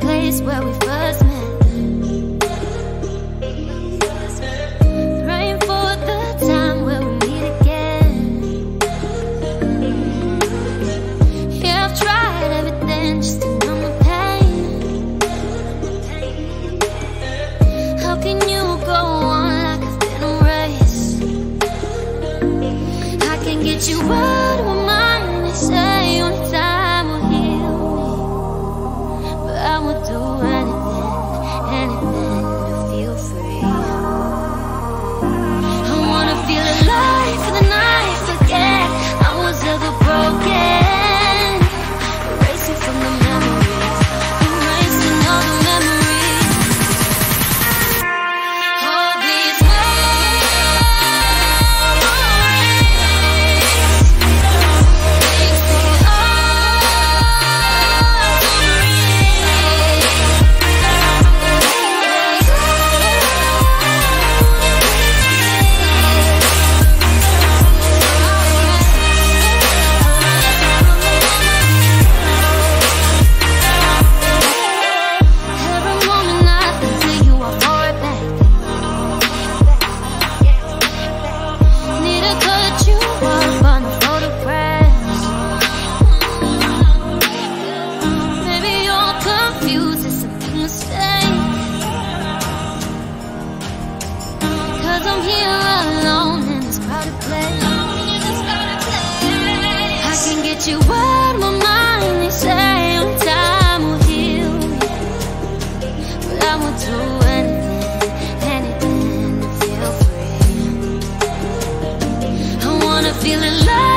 place where we first met. Praying for the time where we meet again. Yeah, I've tried everything just to numb the pain. How can you go on like I've been erased? I can get you out. You read my mind, they say only time will heal But I will do anything, anything to feel free. I wanna feel alive